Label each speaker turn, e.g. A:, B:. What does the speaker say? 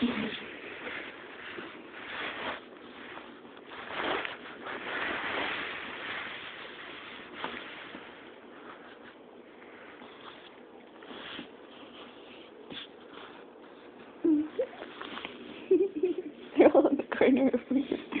A: They're all in the corner over here.